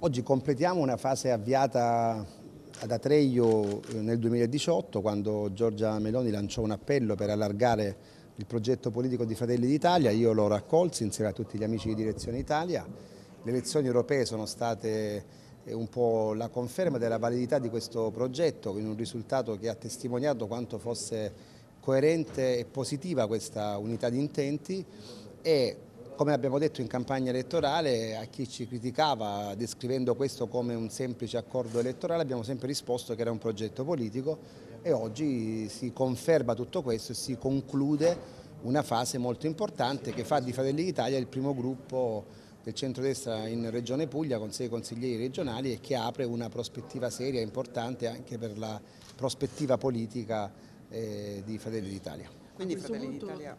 Oggi completiamo una fase avviata ad Atreio eh, nel 2018 quando Giorgia Meloni lanciò un appello per allargare il progetto politico di Fratelli d'Italia, io lo raccolsi insieme a tutti gli amici di Direzione Italia. Le elezioni europee sono state eh, un po' la conferma della validità di questo progetto, in un risultato che ha testimoniato quanto fosse coerente e positiva questa unità di intenti e come abbiamo detto in campagna elettorale, a chi ci criticava descrivendo questo come un semplice accordo elettorale abbiamo sempre risposto che era un progetto politico e oggi si conferma tutto questo e si conclude una fase molto importante che fa di Fratelli d'Italia il primo gruppo del centrodestra in Regione Puglia con sei consiglieri regionali e che apre una prospettiva seria e importante anche per la prospettiva politica eh, di Fratelli d'Italia. Quindi Fratelli d'Italia